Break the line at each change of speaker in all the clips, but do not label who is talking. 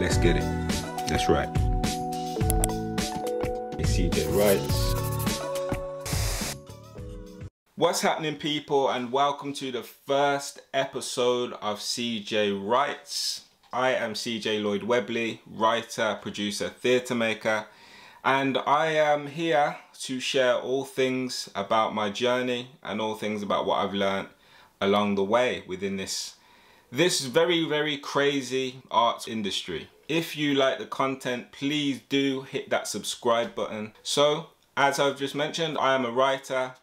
Let's get it. That's right. It's CJ Writes. What's happening people and welcome to the first episode of CJ Writes. I am CJ Lloyd Webley, writer, producer, theatre maker and I am here to share all things about my journey and all things about what I've learned along the way within this this very very crazy arts industry. If you like the content please do hit that subscribe button. So as I've just mentioned I am a writer,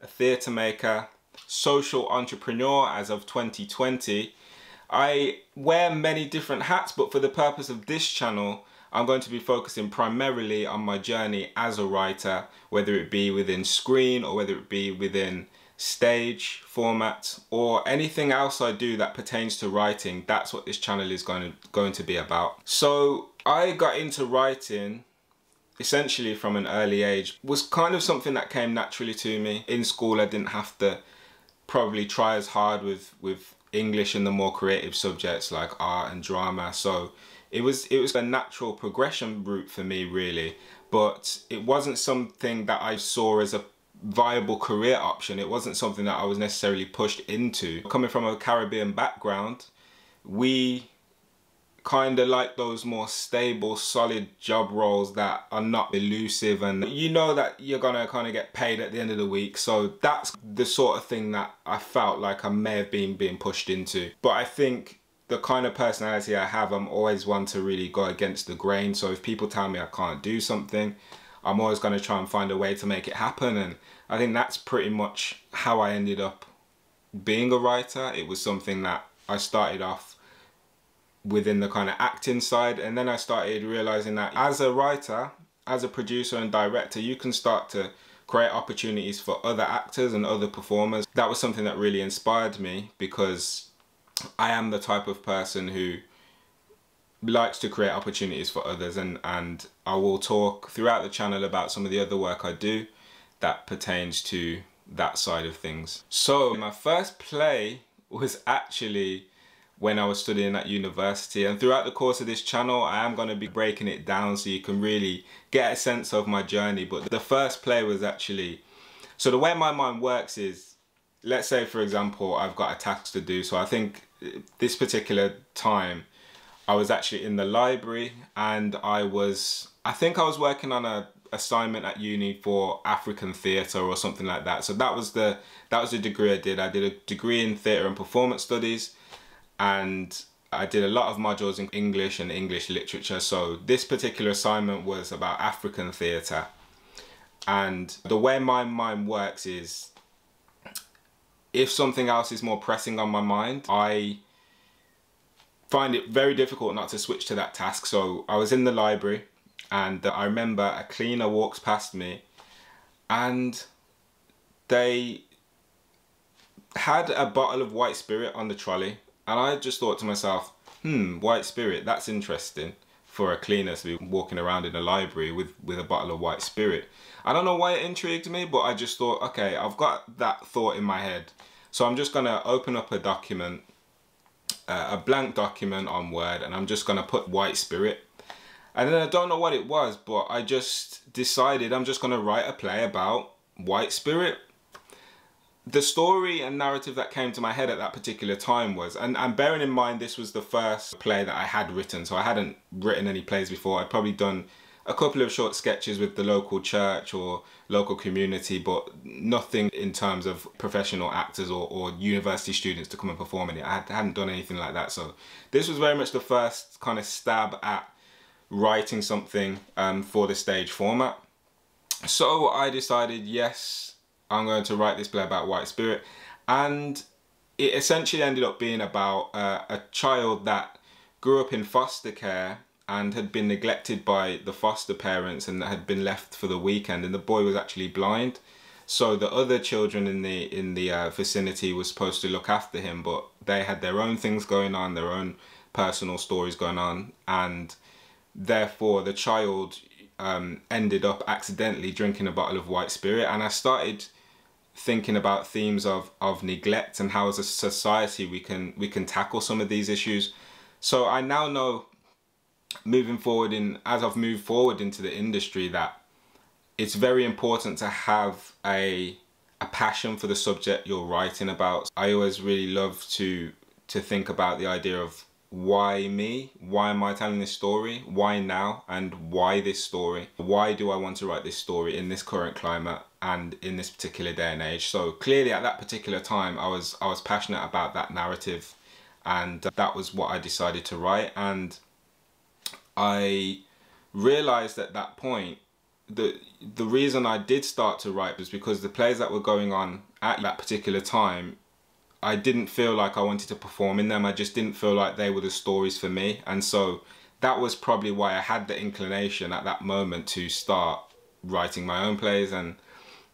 a theatre maker, social entrepreneur as of 2020. I wear many different hats but for the purpose of this channel I'm going to be focusing primarily on my journey as a writer, whether it be within screen or whether it be within stage format or anything else I do that pertains to writing. That's what this channel is going to, going to be about. So I got into writing essentially from an early age was kind of something that came naturally to me. In school I didn't have to probably try as hard with, with English and the more creative subjects like art and drama. So it was it was a natural progression route for me really but it wasn't something that I saw as a viable career option. It wasn't something that I was necessarily pushed into. Coming from a Caribbean background we kind of like those more stable solid job roles that are not elusive and you know that you're gonna kind of get paid at the end of the week. So that's the sort of thing that I felt like I may have been being pushed into. But I think the kind of personality I have, I'm always one to really go against the grain. So if people tell me I can't do something, I'm always going to try and find a way to make it happen. And I think that's pretty much how I ended up being a writer. It was something that I started off within the kind of acting side. And then I started realizing that as a writer, as a producer and director, you can start to create opportunities for other actors and other performers. That was something that really inspired me because I am the type of person who likes to create opportunities for others and, and I will talk throughout the channel about some of the other work I do that pertains to that side of things. So my first play was actually when I was studying at university and throughout the course of this channel I am going to be breaking it down so you can really get a sense of my journey but the first play was actually so the way my mind works is let's say for example I've got a task to do so I think uh, this particular time I was actually in the library and I was I think I was working on a assignment at uni for African theatre or something like that. So that was the that was the degree I did. I did a degree in theatre and performance studies and I did a lot of modules in English and English literature. So this particular assignment was about African theatre. And the way my mind works is if something else is more pressing on my mind, I find it very difficult not to switch to that task. So I was in the library and I remember a cleaner walks past me and they had a bottle of white spirit on the trolley and I just thought to myself, hmm, white spirit, that's interesting for a cleaner to be walking around in a library with, with a bottle of white spirit. I don't know why it intrigued me, but I just thought, okay, I've got that thought in my head. So I'm just gonna open up a document, a blank document on Word, and I'm just gonna put white spirit. And then I don't know what it was, but I just decided I'm just gonna write a play about white spirit the story and narrative that came to my head at that particular time was, and, and bearing in mind this was the first play that I had written, so I hadn't written any plays before. I'd probably done a couple of short sketches with the local church or local community, but nothing in terms of professional actors or, or university students to come and perform in it. I hadn't done anything like that. So this was very much the first kind of stab at writing something um, for the stage format. So I decided, yes, I'm going to write this play about White Spirit. And it essentially ended up being about uh, a child that grew up in foster care and had been neglected by the foster parents and had been left for the weekend and the boy was actually blind. So the other children in the in the uh, vicinity were supposed to look after him but they had their own things going on their own personal stories going on and therefore the child um, ended up accidentally drinking a bottle of white spirit. And I started thinking about themes of of neglect and how as a society we can we can tackle some of these issues. So i now know moving forward in as I've moved forward into the industry that it's very important to have a a passion for the subject you're writing about. I always really love to to think about the idea of why me? Why am I telling this story? Why now? And why this story? Why do I want to write this story in this current climate and in this particular day and age? So clearly at that particular time I was I was passionate about that narrative and that was what I decided to write and I realized at that point the the reason I did start to write was because the plays that were going on at that particular time I didn't feel like I wanted to perform in them. I just didn't feel like they were the stories for me. And so that was probably why I had the inclination at that moment to start writing my own plays. And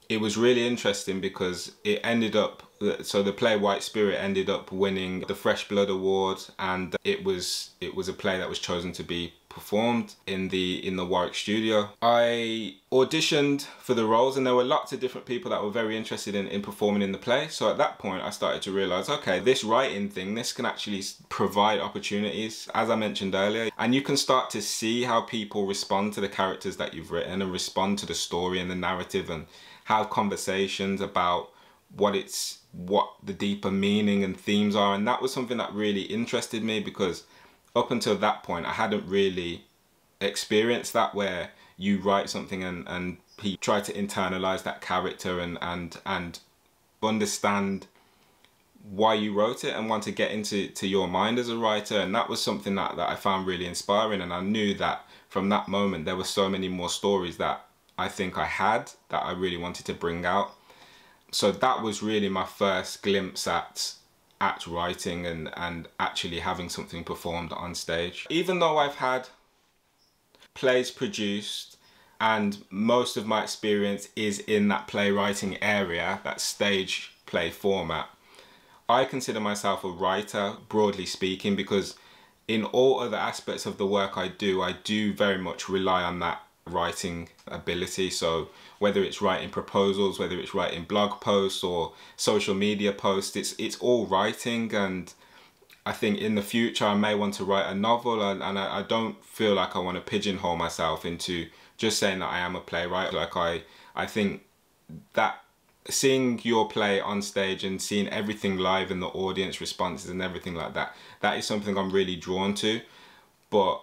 it was really interesting because it ended up, so the play White Spirit ended up winning the Fresh Blood Award. And it was, it was a play that was chosen to be performed in the in the Warwick studio. I auditioned for the roles and there were lots of different people that were very interested in, in performing in the play. So at that point I started to realize, okay, this writing thing, this can actually provide opportunities, as I mentioned earlier. And you can start to see how people respond to the characters that you've written and respond to the story and the narrative and have conversations about what it's what the deeper meaning and themes are and that was something that really interested me because up until that point, I hadn't really experienced that where you write something and, and he tried to internalize that character and, and, and understand why you wrote it and want to get into to your mind as a writer. And that was something that, that I found really inspiring. And I knew that from that moment there were so many more stories that I think I had that I really wanted to bring out. So that was really my first glimpse at at writing and, and actually having something performed on stage. Even though I've had plays produced and most of my experience is in that playwriting area, that stage play format, I consider myself a writer, broadly speaking, because in all other aspects of the work I do, I do very much rely on that writing ability. So whether it's writing proposals, whether it's writing blog posts or social media posts, it's it's all writing and I think in the future I may want to write a novel and, and I, I don't feel like I want to pigeonhole myself into just saying that I am a playwright. Like I I think that seeing your play on stage and seeing everything live and the audience responses and everything like that, that is something I'm really drawn to. But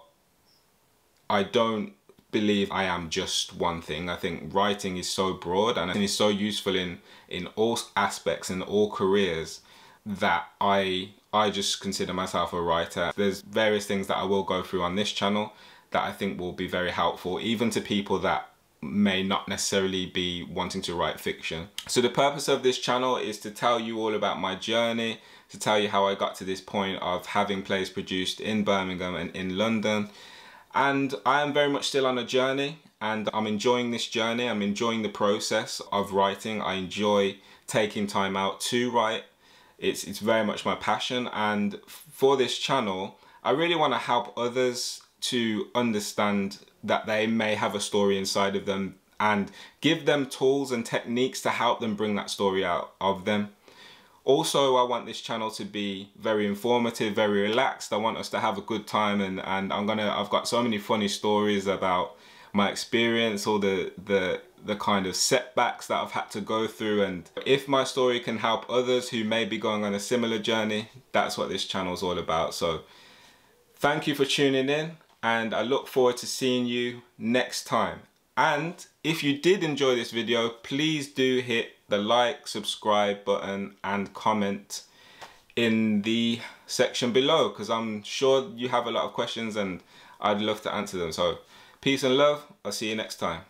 I don't believe I am just one thing. I think writing is so broad and it's so useful in in all aspects and all careers that I I just consider myself a writer. There's various things that I will go through on this channel that I think will be very helpful even to people that may not necessarily be wanting to write fiction. So the purpose of this channel is to tell you all about my journey, to tell you how I got to this point of having plays produced in Birmingham and in London and I am very much still on a journey and I'm enjoying this journey. I'm enjoying the process of writing. I enjoy taking time out to write. It's, it's very much my passion and for this channel, I really want to help others to understand that they may have a story inside of them and give them tools and techniques to help them bring that story out of them. Also, I want this channel to be very informative, very relaxed. I want us to have a good time and, and I'm gonna, I've got so many funny stories about my experience or the, the, the kind of setbacks that I've had to go through and if my story can help others who may be going on a similar journey, that's what this channel is all about. So thank you for tuning in and I look forward to seeing you next time. And if you did enjoy this video, please do hit the like, subscribe button and comment in the section below because I'm sure you have a lot of questions and I'd love to answer them. So peace and love. I'll see you next time.